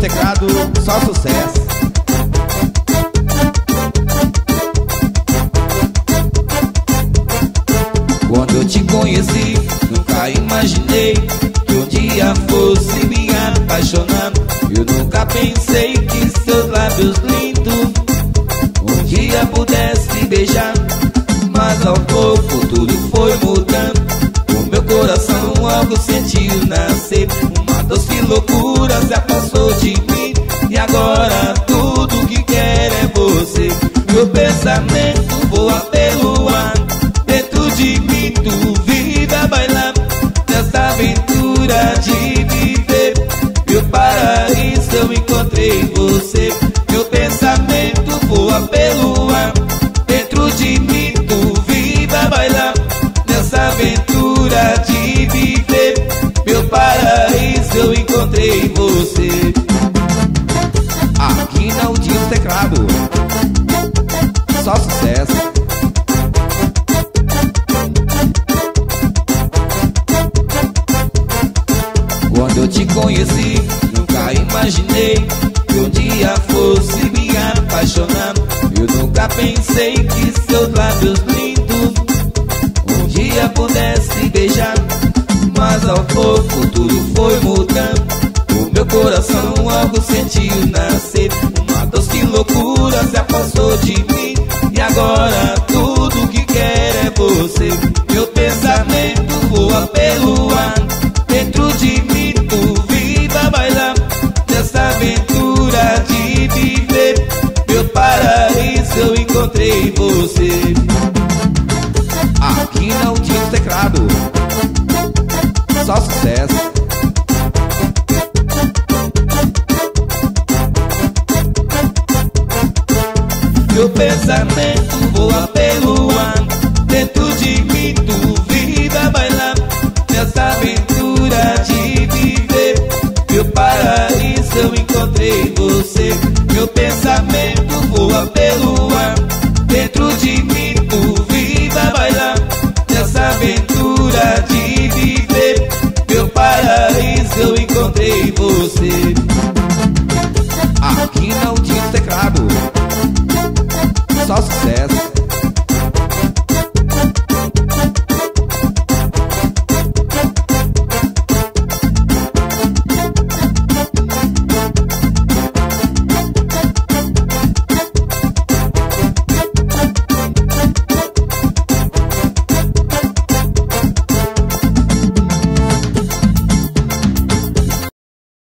teclado, só sucesso. Quando eu te conheci, nunca imaginei que um dia fosse me apaixonar. Eu nunca pensei que seus lábios lindos um dia pudesse beijar. Mas ao pouco tudo foi mudando. O meu coração nascer. Uma doce loucura se apassou de mim. E agora tudo que quer é você. Meu pensamento voa pelo ar. Dentro de mim tu vida bailar. Nessa aventura de viver. Meu paraíso eu encontrei você. Encontrei você. Aqui na Udinho Teclado, só sucesso. Quando eu te conheci, nunca imaginei coração logo sentiu nascer. Uma doce loucura se apassou de mim. E agora tudo que quer é você. Meu pensamento voa pelo ar. Dentro de mim tu viva bailar Nessa aventura de viver Meu paraíso eu encontrei você Aqui na Udinho Teclado, só sucesso. Meu pensamento voa pelo ar. Dentro de mim tu vida bailar Nessa aventura de viver. Meu paraíso eu encontrei você. Meu pensamento voa pelo ar. Dentro de mim tu vida bailar Nessa aventura de viver. Meu paraíso eu encontrei você